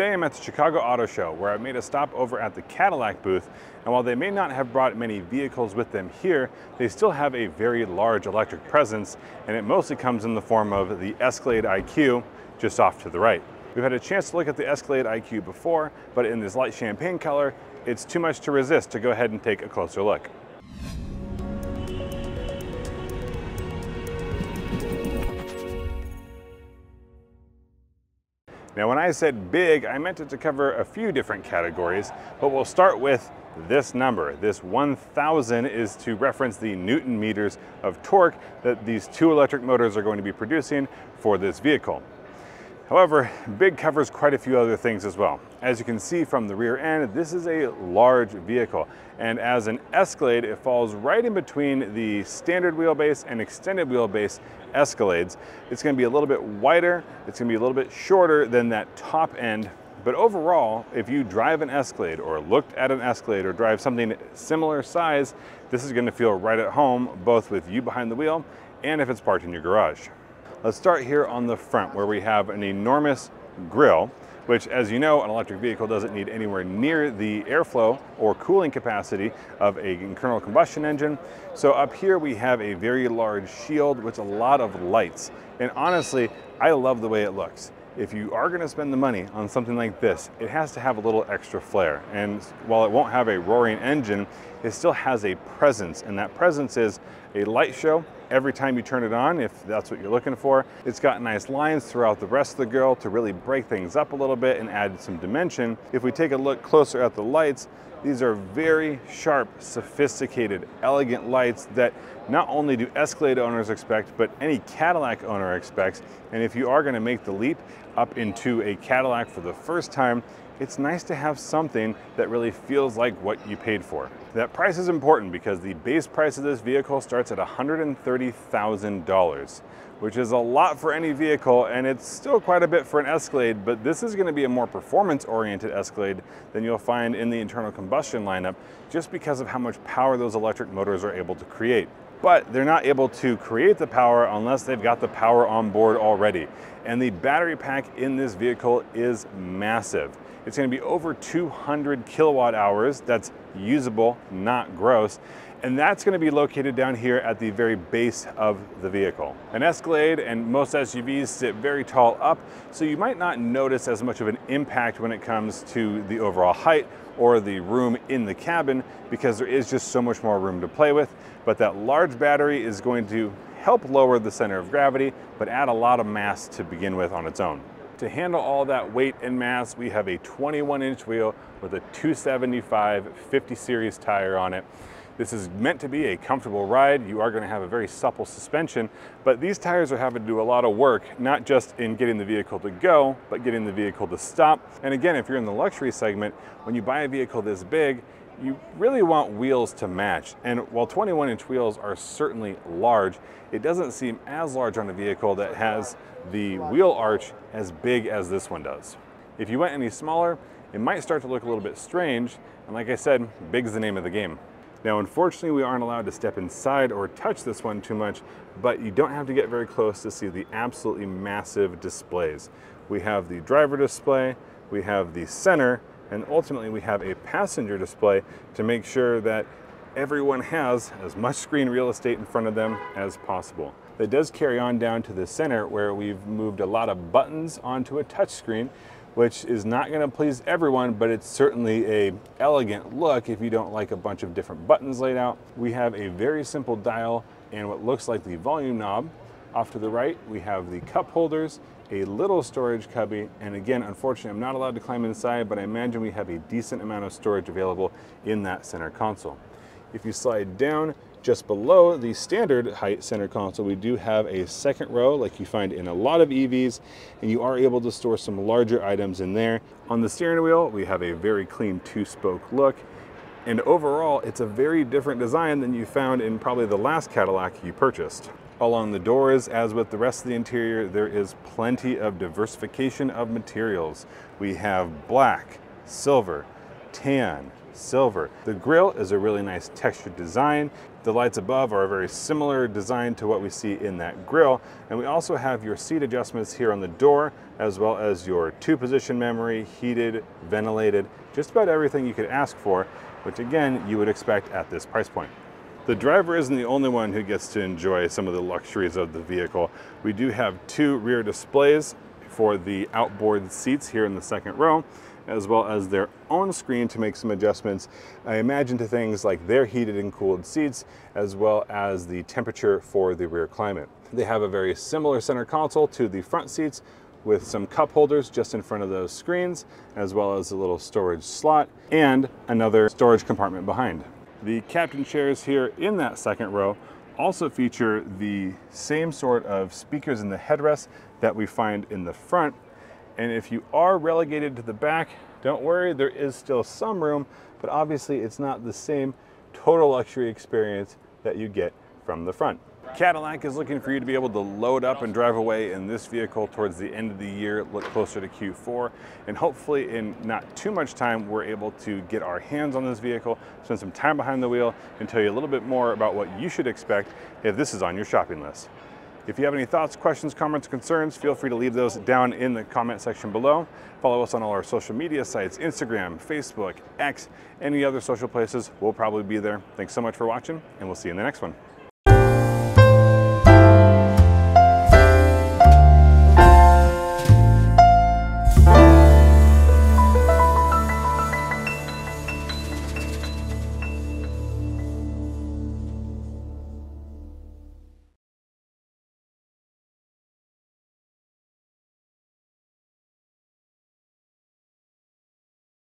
Today I'm at the Chicago Auto Show where I made a stop over at the Cadillac booth and while they may not have brought many vehicles with them here, they still have a very large electric presence and it mostly comes in the form of the Escalade IQ just off to the right. We've had a chance to look at the Escalade IQ before, but in this light champagne color, it's too much to resist to go ahead and take a closer look. Now when I said big, I meant it to cover a few different categories, but we'll start with this number. This 1000 is to reference the Newton meters of torque that these two electric motors are going to be producing for this vehicle. However, big covers quite a few other things as well. As you can see from the rear end, this is a large vehicle. And as an Escalade, it falls right in between the standard wheelbase and extended wheelbase Escalades. It's gonna be a little bit wider, it's gonna be a little bit shorter than that top end but overall, if you drive an Escalade or looked at an Escalade or drive something similar size, this is gonna feel right at home, both with you behind the wheel and if it's parked in your garage. Let's start here on the front where we have an enormous grill, which as you know, an electric vehicle doesn't need anywhere near the airflow or cooling capacity of an internal combustion engine. So up here we have a very large shield with a lot of lights. And honestly, I love the way it looks if you are going to spend the money on something like this, it has to have a little extra flair. And while it won't have a roaring engine, it still has a presence. And that presence is a light show every time you turn it on, if that's what you're looking for. It's got nice lines throughout the rest of the grill to really break things up a little bit and add some dimension. If we take a look closer at the lights, these are very sharp, sophisticated, elegant lights that not only do Escalade owners expect, but any Cadillac owner expects. And if you are gonna make the leap up into a Cadillac for the first time, it's nice to have something that really feels like what you paid for. That price is important because the base price of this vehicle starts at $130,000, which is a lot for any vehicle and it's still quite a bit for an Escalade, but this is gonna be a more performance-oriented Escalade than you'll find in the internal combustion lineup just because of how much power those electric motors are able to create but they're not able to create the power unless they've got the power on board already. And the battery pack in this vehicle is massive. It's gonna be over 200 kilowatt hours. That's usable, not gross. And that's gonna be located down here at the very base of the vehicle. An Escalade and most SUVs sit very tall up, so you might not notice as much of an impact when it comes to the overall height or the room in the cabin because there is just so much more room to play with. But that large battery is going to help lower the center of gravity, but add a lot of mass to begin with on its own. To handle all that weight and mass, we have a 21 inch wheel with a 275 50 series tire on it. This is meant to be a comfortable ride. You are going to have a very supple suspension, but these tires are having to do a lot of work, not just in getting the vehicle to go, but getting the vehicle to stop. And again, if you're in the luxury segment, when you buy a vehicle this big, you really want wheels to match. And while 21 inch wheels are certainly large, it doesn't seem as large on a vehicle that has the wheel arch as big as this one does. If you went any smaller, it might start to look a little bit strange. And like I said, big's the name of the game. Now, unfortunately, we aren't allowed to step inside or touch this one too much, but you don't have to get very close to see the absolutely massive displays. We have the driver display, we have the center, and ultimately we have a passenger display to make sure that everyone has as much screen real estate in front of them as possible. That does carry on down to the center where we've moved a lot of buttons onto a touchscreen, which is not gonna please everyone, but it's certainly a elegant look if you don't like a bunch of different buttons laid out. We have a very simple dial and what looks like the volume knob. Off to the right, we have the cup holders a little storage cubby, and again, unfortunately, I'm not allowed to climb inside, but I imagine we have a decent amount of storage available in that center console. If you slide down just below the standard height center console, we do have a second row like you find in a lot of EVs, and you are able to store some larger items in there. On the steering wheel, we have a very clean two-spoke look, and overall, it's a very different design than you found in probably the last Cadillac you purchased. Along the doors, as with the rest of the interior, there is plenty of diversification of materials. We have black, silver, tan, silver. The grille is a really nice textured design. The lights above are a very similar design to what we see in that grille. And we also have your seat adjustments here on the door, as well as your two position memory, heated, ventilated, just about everything you could ask for, which again, you would expect at this price point. The driver isn't the only one who gets to enjoy some of the luxuries of the vehicle. We do have two rear displays for the outboard seats here in the second row, as well as their own screen to make some adjustments. I imagine to things like their heated and cooled seats, as well as the temperature for the rear climate. They have a very similar center console to the front seats with some cup holders just in front of those screens, as well as a little storage slot and another storage compartment behind. The captain chairs here in that second row also feature the same sort of speakers in the headrest that we find in the front. And if you are relegated to the back, don't worry, there is still some room, but obviously it's not the same total luxury experience that you get from the front. Cadillac is looking for you to be able to load up and drive away in this vehicle towards the end of the year, look closer to Q4, and hopefully in not too much time, we're able to get our hands on this vehicle, spend some time behind the wheel, and tell you a little bit more about what you should expect if this is on your shopping list. If you have any thoughts, questions, comments, concerns, feel free to leave those down in the comment section below. Follow us on all our social media sites, Instagram, Facebook, X, any other social places. We'll probably be there. Thanks so much for watching, and we'll see you in the next one.